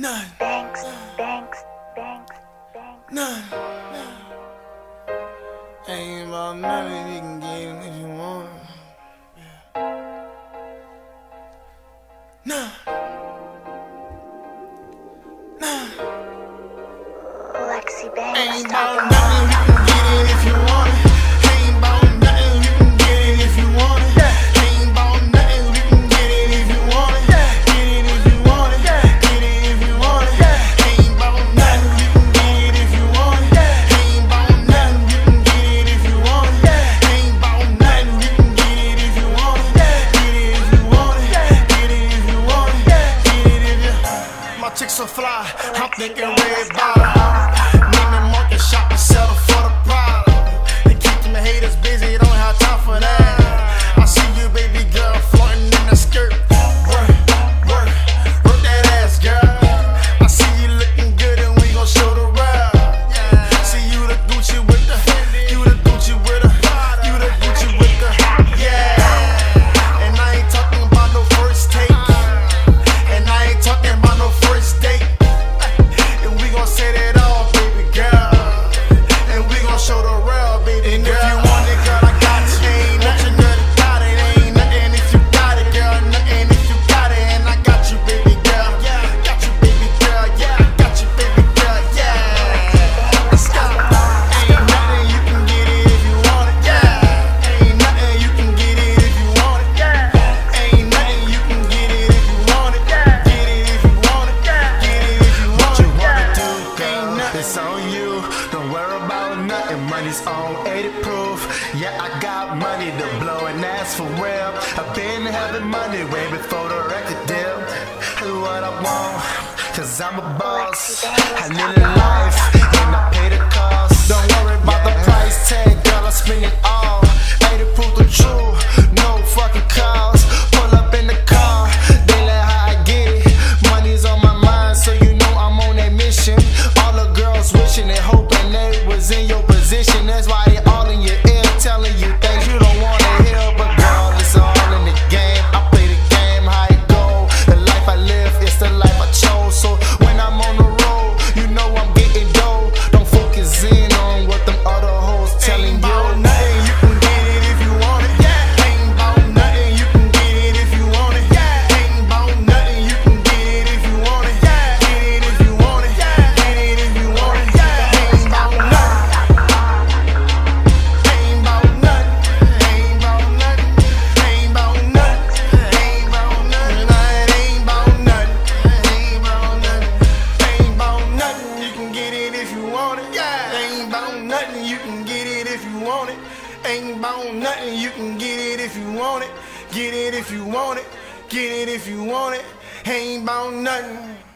None. Thanks, thanks, thanks, thanks. None. Ain't about nothing. so fly. I'm thinking red bar. Neiman Marcus shop myself. and money's on 80 proof. Yeah, I got money to blow and that's for real. I've been having money way before the record deal. What I want, cause I'm a boss. I need a life. ain't bound nothing. You can get it if you want it. Get it if you want it. Get it if you want it. Ain't bound nothing.